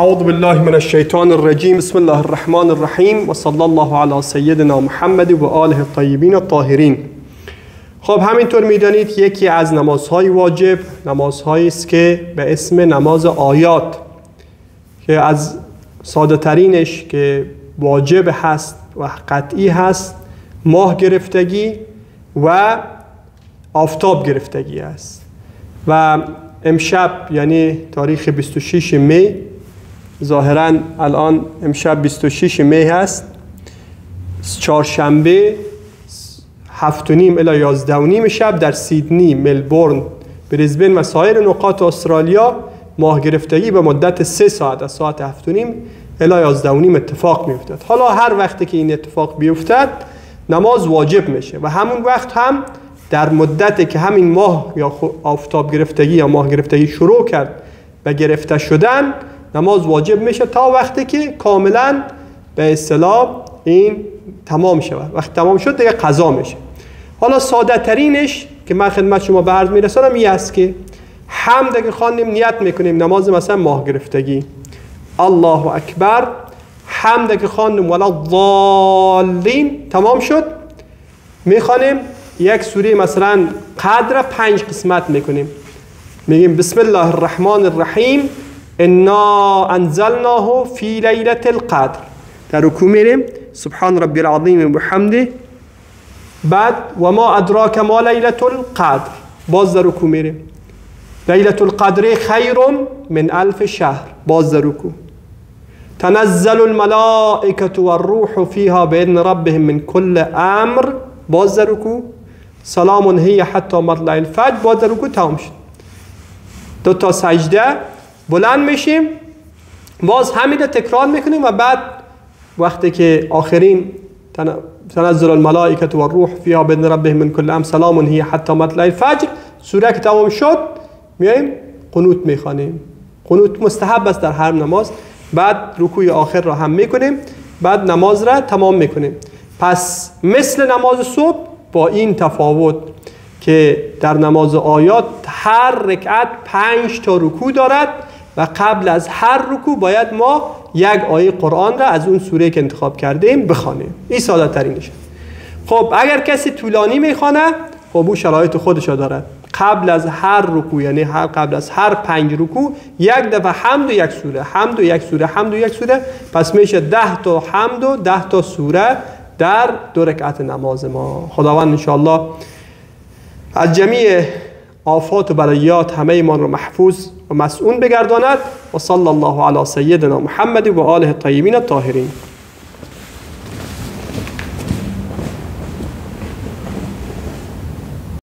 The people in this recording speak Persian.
اعوذ بالله من الشیطان الرجیم بسم الله الرحمن الرحیم و صلی الله علی سیدنا محمد و آله الطیبین الطاهرین. خب همینطور می‌دانید یکی از نمازهای واجب نمازهایی است که به اسم نماز آیات که از ساده ترینش که واجب هست و قطعی هست ماه گرفتگی و آفتاب گرفتگی است. و امشب یعنی تاریخ 26 می ظاهرا الان امشب 26 می هست. چهارشنبه هفت و نیم الی یازده و نیم شب در سیدنی ملبورن بریزبن و سایر نقاط استرالیا ماه گرفتگی به مدت سه ساعت از ساعت هفت و نیم الی یازده و نیم اتفاق می افتد حالا هر وقتی که این اتفاق بیفتد نماز واجب میشه و همون وقت هم در مدتی که همین ماه یا آفتاب گرفتگی یا ماه گرفتگی شروع کرد به گرفته شدن نماز واجب میشه تا وقتی که کاملا به اصطلاح این تمام شود. وقتی تمام شد دیگه قضا میشه. حالا ساده ترینش که من خدمت شما به عرض میرسانم این است که حمد که خواندیم نیت می‌کنیم. نماز مثلا ماه گرفتگی. الله اکبر. حمد که خواندیم ولا ضالین تمام شد. می‌خوانیم یک سوره مثلا قدر پنج قسمت می‌کنیم. میگیم بسم الله الرحمن الرحیم. إنا أنزلناه فی لیلت القدر. در رکوع میریم سبحان ربی العظیم و بحمده بعد و ما ادراک ما لیلت القدر. باز در رکوع میریم لیلت القدر خیر من ألف شهر. باز در رکوع تنزل الملائکه والروح فيها بإذن ربهم من كل أمر. باز در رکوع سلام هی حتی مطلع الفجر. باز در رکوع تمام شد. دو تا سجدة بلند میشیم باز همین تکرار می‌کنیم و بعد وقتی که آخرین تنزل الملائکه و الروح فيها باذن ربهم من كل امر سلام هي حتی مطلع الفجر سوره که تمام شد میایم قنوت می‌خوانیم. قنوت مستحب است در هر نماز. بعد رکوع آخر را هم می‌کنیم بعد نماز را تمام می‌کنیم. پس مثل نماز صبح با این تفاوت که در نماز آیات هر رکعت پنج تا رکوع دارد. و قبل از هر رکوع باید ما یک آیه قرآن را از اون سوره که انتخاب کردیم بخوانیم. این ساده ترینشه خب اگر کسی طولانی می‌خوانه خب او شرایط خودش دارد. قبل از هر رکوع یعنی هر قبل از هر پنج رکوع یک دفعه حمد و یک سوره. حمد و یک سوره حمد و یک سوره. پس میشه ده تا حمد و ده تا سوره در دو رکعت نماز ما. خداوند انشاءالله از جمیع آفات و بلیات همه ایمان رو محفوظ و مسئول بگرداند و صلی الله علی سیدنا محمد و آله الطیبین الطاهرین.